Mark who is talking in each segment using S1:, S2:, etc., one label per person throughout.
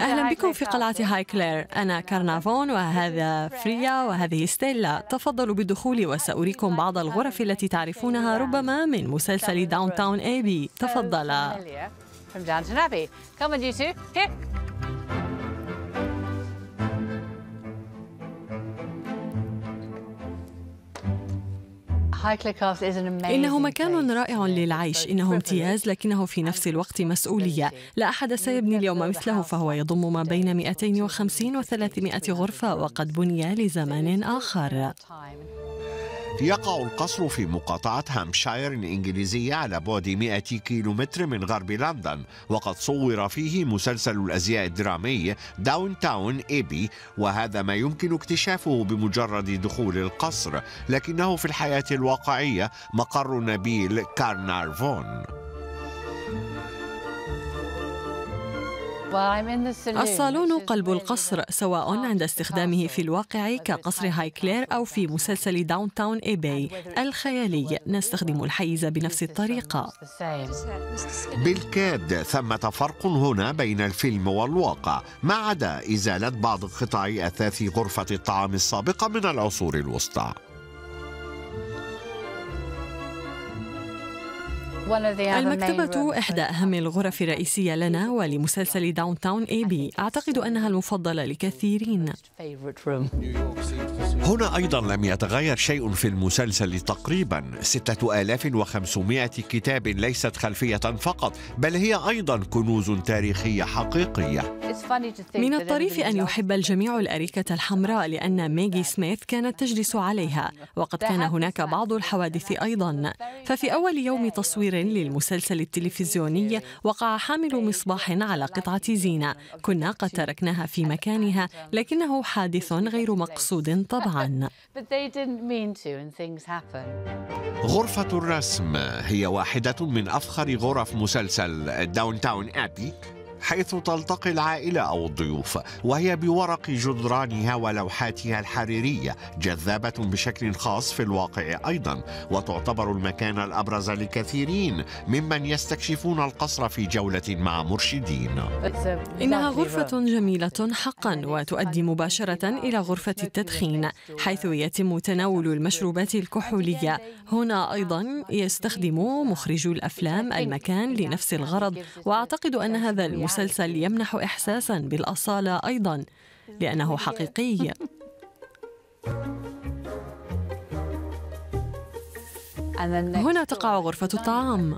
S1: أهلا بكم في قلعة هاي كلير أنا كارنارفون وهذا فريا وهذه ستيلا تفضلوا بالدخول وسأريكم بعض الغرف التي تعرفونها ربما من مسلسل
S2: داونتون آبي
S1: إنه مكان رائع للعيش. إنه امتياز لكنه في نفس الوقت مسؤولية. لا أحد سيبني اليوم مثله فهو يضم ما بين 250 و 300 غرفة وقد بني لزمان آخر.
S3: يقع القصر في مقاطعة هامشاير الإنجليزية على بعد 100 كيلومتر من غرب لندن وقد صور فيه مسلسل الأزياء الدرامي داونتون آبي وهذا ما يمكن اكتشافه بمجرد دخول القصر لكنه في الحياة الواقعية مقر نبيل كارنارفون.
S1: الصالون قلب القصر سواء عند استخدامه في الواقع كقصر هاي كلير أو في مسلسل داونتون آبي الخيالي. نستخدم الحيز بنفس الطريقة.
S3: بالكاد ثمة فرق هنا بين الفيلم والواقع ما عدا إزالة بعض قطع أثاث غرفة الطعام السابقة من العصور الوسطى.
S1: المكتبة إحدى أهم الغرف الرئيسية لنا ولمسلسل داونتون آبي أعتقد أنها المفضلة لكثيرين.
S3: هنا أيضا لم يتغير شيء في المسلسل تقريبا. 6500 كتاب ليست خلفية فقط بل هي أيضا كنوز تاريخية حقيقية.
S1: من الطريف أن يحب الجميع الأريكة الحمراء لأن ميغي سميث كانت تجلس عليها وقد كان هناك بعض الحوادث أيضا. ففي أول يوم تصوير للمسلسل التلفزيوني وقع حامل مصباح على قطعة زينة. كنا قد تركناها في مكانها لكنه حادث غير مقصود طبعا.
S3: غرفة الرسم هي واحدة من أفخر غرف مسلسل داونتون آبي حيث تلتقي العائلة أو الضيوف وهي بورق جدرانها ولوحاتها الحريرية جذابة بشكل خاص في الواقع أيضا وتعتبر المكان الأبرز لكثيرين ممن يستكشفون القصر في جولة مع مرشدين.
S1: إنها غرفة جميلة حقا وتؤدي مباشرة إلى غرفة التدخين حيث يتم تناول المشروبات الكحولية. هنا أيضا يستخدم مخرجو الأفلام المكان لنفس الغرض وأعتقد أن هذا المسلسل المسلسل يمنح إحساسا بالأصالة أيضا لأنه حقيقي. هنا تقع غرفة الطعام.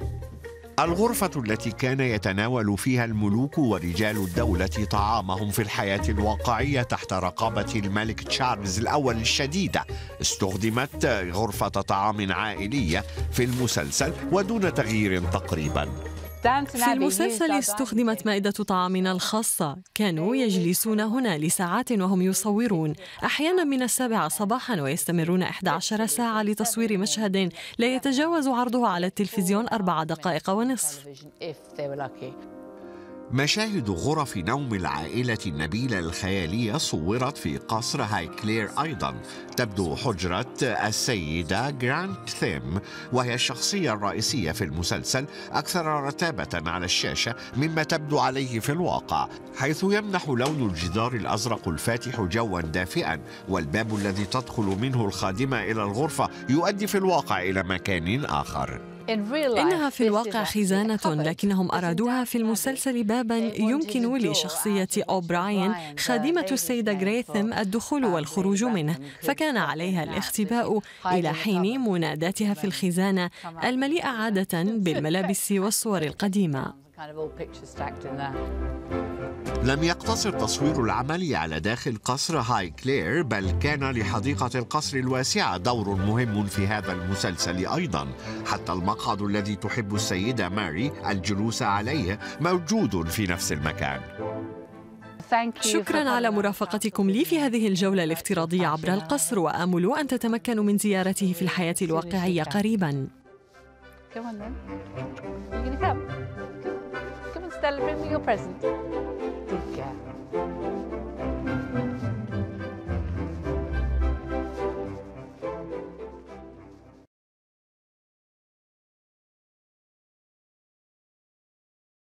S3: الغرفة التي كان يتناول فيها الملوك ورجال الدولة طعامهم في الحياة الواقعية تحت رقابة الملك تشارلز الأول الشديدة. استخدمت غرفة طعام عائلية في المسلسل ودون تغيير تقريباً.
S1: في المسلسل استخدمت مائدة طعامنا الخاصة. كانوا يجلسون هنا لساعات وهم يصورون. أحيانا من السابعة صباحا ويستمرون 11 ساعة لتصوير مشهد لا يتجاوز عرضه على التلفزيون أربع دقائق ونصف.
S3: مشاهد غرف نوم العائلة النبيلة الخيالية صورت في قصر هاي كلير أيضا. تبدو حجرة السيدة جرانثام وهي الشخصية الرئيسية في المسلسل أكثر رتابة على الشاشة مما تبدو عليه في الواقع حيث يمنح لون الجدار الأزرق الفاتح جوا دافئا. والباب الذي تدخل منه الخادمة إلى الغرفة يؤدي في الواقع إلى مكان آخر.
S1: إنها في الواقع خزانة لكنهم أرادوها في المسلسل بابا يمكن لشخصية أوبراين خادمة السيدة غريثم الدخول والخروج منه فكان عليها الاختباء إلى حين مناداتها في الخزانة المليئة عادة بالملابس والصور القديمة.
S3: لم يقتصر تصوير العمل على داخل قصر هاي كلير بل كان لحديقة القصر الواسعة دور مهم في هذا المسلسل أيضا. حتى المقعد الذي تحب السيدة ماري الجلوس عليه موجود في نفس المكان.
S1: شكرا على مرافقتكم لي في هذه الجولة الافتراضية عبر القصر وآمل أن تتمكنوا من زيارته في الحياة الواقعية قريبا. celebrate me your present. Take care.